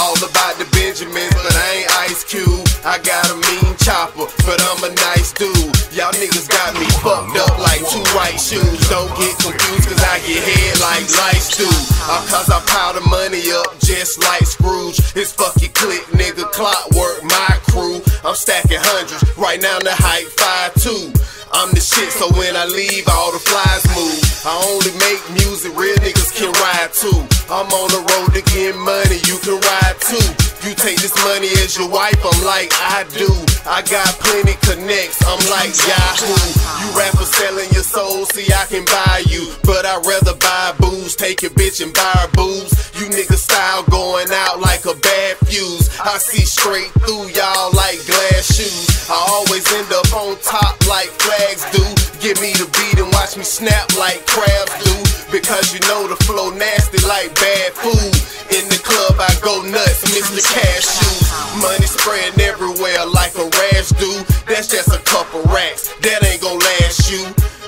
All about the Benjamins, but I ain't Ice Cube. I got a mean chopper, but I'm a nice dude. Y'all niggas got me fucked up like two white shoes. Don't get confused, cause I get head like lights do. Uh, cause I pile the money up just like Scrooge. It's fucking click, nigga, clockwork. I'm stacking hundreds, right now the height 5'2. I'm the shit, so when I leave, all the flies move. I only make music real niggas can ride too. I'm on the road to get money, you can ride too. Take this money as your wife, I'm like, I do. I got plenty connects, I'm like Yahoo. You rappers selling your soul, see, I can buy you. But I'd rather buy booze, take your bitch and buy her boobs. You niggas style going out like a bad fuse. I see straight through y'all like glass shoes. I always end up on top like flags do. Give me the beat and watch me snap like crabs do. Because you know the flow nasty like bad food. In the club I go nuts, Mr. Cashews. Money spreading everywhere like a rash do. That's just a couple racks, that ain't gon' last you.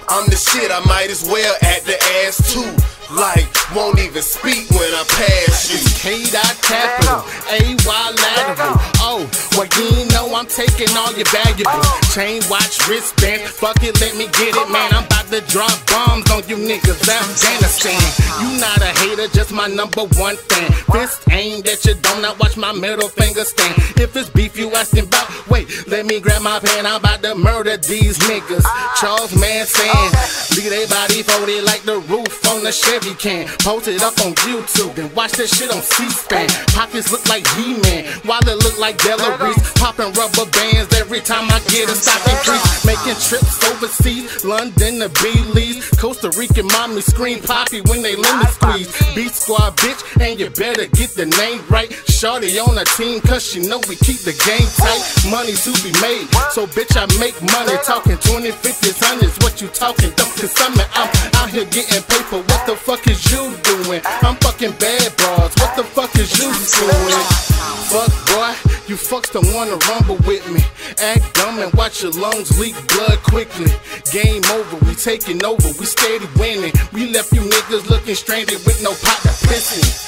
I'm the shit, I might as well act the ass too. Like, won't even speak when I pass you. K dot capital, A Y lateral. Oh, well you know I'm taking all your valuables. Chain, watch, wristband. Fuck it, let me get it, man. I'm about to drop bombs on you niggas. Afghanistan. You not a hater, just my number one fan. Fist aimed at dome, now watch my middle finger stand. If it's beef you asking about, wait, let me grab my pen. I'm about to murder these niggas. Charles Manson. Leave they body folded like the roof on the Chevy can. Post it up on YouTube and watch that shit on C-SPAN. Pockets look like He-Man, wallet look like Delaries. Popping rubber bands every time I get a stock increase. Making trips overseas, London to Belize. Costa Rican mommy scream poppy when they lemon squeeze. Beat squad bitch, and you better get the name right. Shorty on the team, cause she know we keep the game tight. Money to be made, so bitch I make money. Talking 20, 50s, hundreds, what you talking? Don't consum it. I'm out here getting paper. What the fuck is you doing? I'm fucking bad bras. What the fuck is you doing? Fuck boy, you fucks don't wanna rumble with me. Act dumb and watch your lungs leak blood quickly. Game over, we taking over, we steady winning. We left you niggas looking stranded with no pot to piss in.